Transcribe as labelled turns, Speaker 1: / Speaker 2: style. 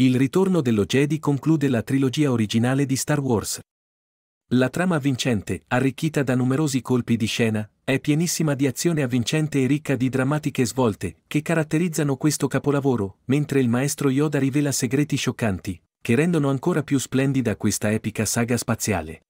Speaker 1: Il ritorno dello Jedi conclude la trilogia originale di Star Wars. La trama vincente, arricchita da numerosi colpi di scena, è pienissima di azione avvincente e ricca di drammatiche svolte, che caratterizzano questo capolavoro, mentre il maestro Yoda rivela segreti scioccanti, che rendono ancora più splendida questa epica saga spaziale.